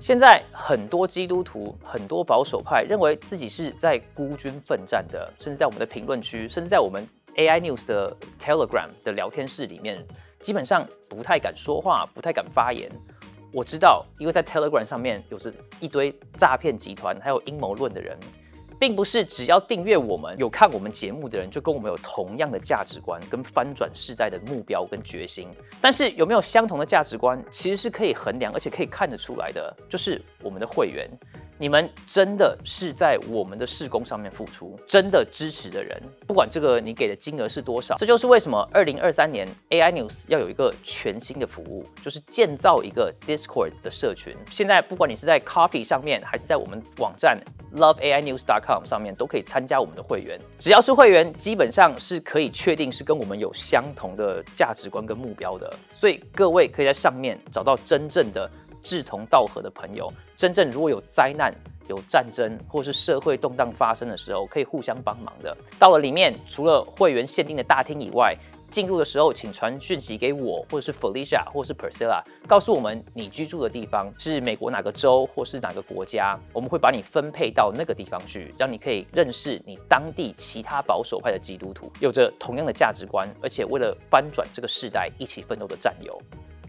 现在很多基督徒、很多保守派认为自己是在孤军奋战的，甚至在我们的评论区，甚至在我们 AI News 的 Telegram 的聊天室里面，基本上不太敢说话，不太敢发言。我知道，因为在 Telegram 上面有着一堆诈骗集团，还有阴谋论的人。并不是只要订阅我们、有看我们节目的人，就跟我们有同样的价值观、跟翻转世代的目标跟决心。但是有没有相同的价值观，其实是可以衡量，而且可以看得出来的，就是我们的会员。你们真的是在我们的事工上面付出，真的支持的人，不管这个你给的金额是多少，这就是为什么二零二三年 AI News 要有一个全新的服务，就是建造一个 Discord 的社群。现在不管你是在 Coffee 上面，还是在我们网站 LoveAINews.com 上面，都可以参加我们的会员。只要是会员，基本上是可以确定是跟我们有相同的价值观跟目标的。所以各位可以在上面找到真正的。志同道合的朋友，真正如果有灾难、有战争或是社会动荡发生的时候，可以互相帮忙的。到了里面，除了会员限定的大厅以外，进入的时候请传讯息给我，或者是 Felicia，或是 Priscilla，告诉我们你居住的地方是美国哪个州或是哪个国家，我们会把你分配到那个地方去，让你可以认识你当地其他保守派的基督徒，有着同样的价值观，而且为了翻转这个世代一起奋斗的战友。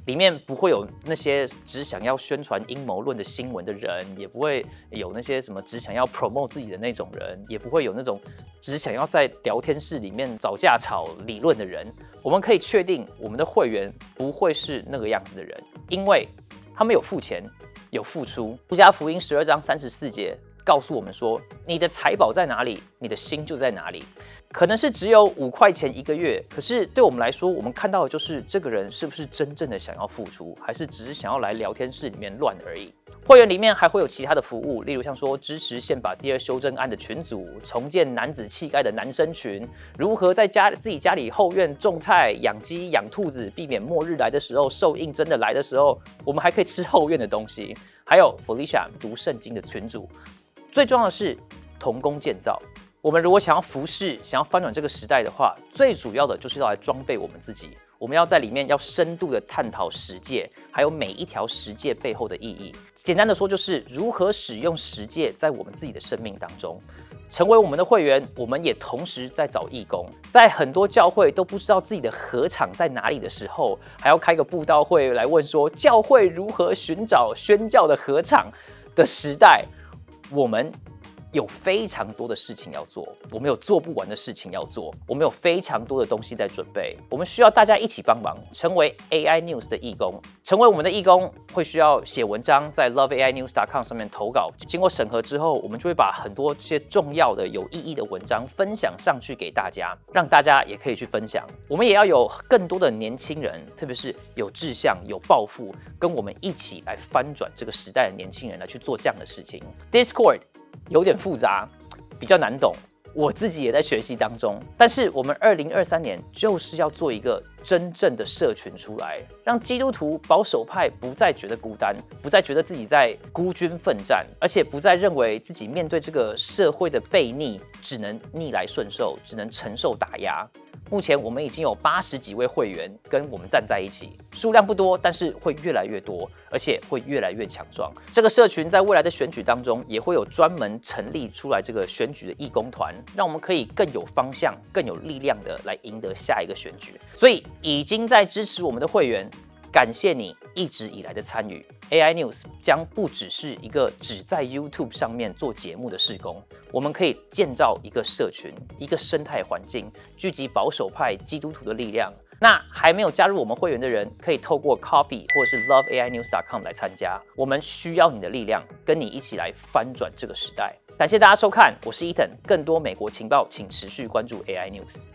里面不会有那些只想要宣传阴谋论的新闻的人，也不会有那些什么只想要 promote 自己的那种人，也不会有那种只想要在聊天室里面找架吵理论的人。我们可以确定，我们的会员不会是那个样子的人，因为他们有付钱，有付出。路加福音十二章三十四节告诉我们说：“你的财宝在哪里，你的心就在哪里。”可能是只有五块钱一个月，可是对我们来说，我们看到的就是这个人是不是真正的想要付出，还是只是想要来聊天室里面乱而已。会员里面还会有其他的服务，例如像说支持宪法第二修正案的群组，重建男子气概的男生群，如何在家自己家里后院种菜、养鸡、养兔子，避免末日来的时候受印真的来的时候，我们还可以吃后院的东西。还有 Felicia 读圣经的群组，最重要的是童工建造。我们如果想要服侍、想要翻转这个时代的话，最主要的就是要来装备我们自己。我们要在里面要深度的探讨十诫，还有每一条十诫背后的意义。简单的说，就是如何使用十诫在我们自己的生命当中。成为我们的会员，我们也同时在找义工。在很多教会都不知道自己的合场在哪里的时候，还要开个布道会来问说教会如何寻找宣教的合场的时代，我们。有非常多的事情要做，我们有做不完的事情要做，我们有非常多的东西在准备，我们需要大家一起帮忙，成为 AI News 的义工。成为我们的义工会需要写文章，在 LoveAINews.com 上面投稿，经过审核之后，我们就会把很多这些重要的、有意义的文章分享上去给大家，让大家也可以去分享。我们也要有更多的年轻人，特别是有志向、有抱负，跟我们一起来翻转这个时代的年轻人来去做这样的事情。Discord。有点复杂，比较难懂，我自己也在学习当中。但是我们二零二三年就是要做一个真正的社群出来，让基督徒保守派不再觉得孤单，不再觉得自己在孤军奋战，而且不再认为自己面对这个社会的背逆，只能逆来顺受，只能承受打压。目前我们已经有八十几位会员跟我们站在一起，数量不多，但是会越来越多，而且会越来越强壮。这个社群在未来的选举当中，也会有专门成立出来这个选举的义工团，让我们可以更有方向、更有力量的来赢得下一个选举。所以，已经在支持我们的会员。感谢你一直以来的参与。AI News 将不只是一个只在 YouTube 上面做节目的事工，我们可以建造一个社群、一个生态环境，聚集保守派基督徒的力量。那还没有加入我们会员的人，可以透过 Coffee 或是 LoveAINews.com 来参加。我们需要你的力量，跟你一起来翻转这个时代。感谢大家收看，我是 Ethan。更多美国情报，请持续关注 AI News。